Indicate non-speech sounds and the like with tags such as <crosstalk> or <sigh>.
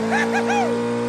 Woo! <laughs>